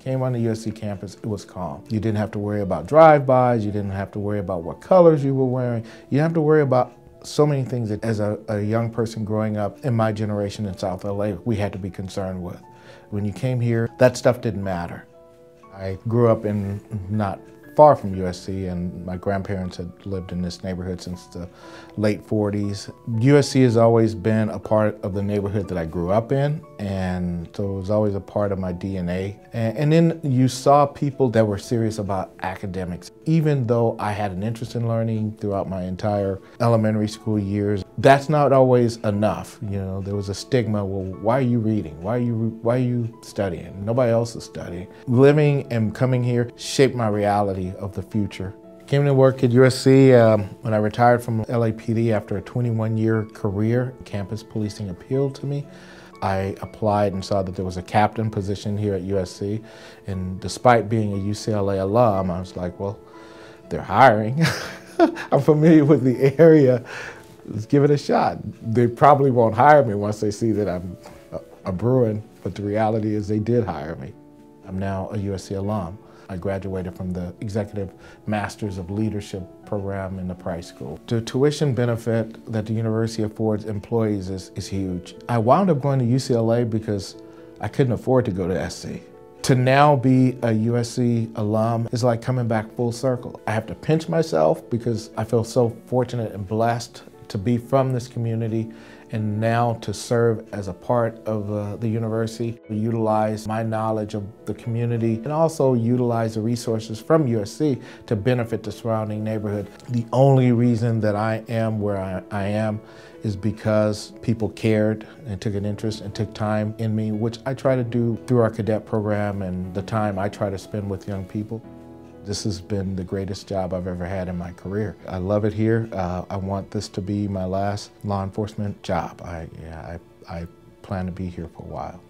came on the USC campus, it was calm. You didn't have to worry about drive-bys. You didn't have to worry about what colors you were wearing. You didn't have to worry about so many things that as a, a young person growing up in my generation in South LA, we had to be concerned with. When you came here, that stuff didn't matter. I grew up in not far from USC, and my grandparents had lived in this neighborhood since the late 40s. USC has always been a part of the neighborhood that I grew up in, and so it was always a part of my DNA. And, and then you saw people that were serious about academics. Even though I had an interest in learning throughout my entire elementary school years, that's not always enough. You know, there was a stigma, well, why are you reading? Why are you, why are you studying? Nobody else is studying. Living and coming here shaped my reality of the future. Came to work at USC um, when I retired from LAPD after a 21 year career. Campus policing appealed to me. I applied and saw that there was a captain position here at USC. And despite being a UCLA alum, I was like, well, they're hiring. I'm familiar with the area let's give it a shot. They probably won't hire me once they see that I'm a, a Bruin, but the reality is they did hire me. I'm now a USC alum. I graduated from the Executive Masters of Leadership program in the Price School. The tuition benefit that the university affords employees is, is huge. I wound up going to UCLA because I couldn't afford to go to SC. To now be a USC alum is like coming back full circle. I have to pinch myself because I feel so fortunate and blessed to be from this community and now to serve as a part of uh, the university, utilize my knowledge of the community and also utilize the resources from USC to benefit the surrounding neighborhood. The only reason that I am where I, I am is because people cared and took an interest and took time in me, which I try to do through our cadet program and the time I try to spend with young people. This has been the greatest job I've ever had in my career. I love it here. Uh, I want this to be my last law enforcement job. I, yeah, I, I plan to be here for a while.